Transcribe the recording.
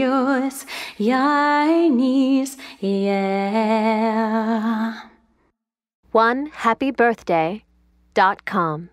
yours, yarnies, yeah. One happy birthday dot com.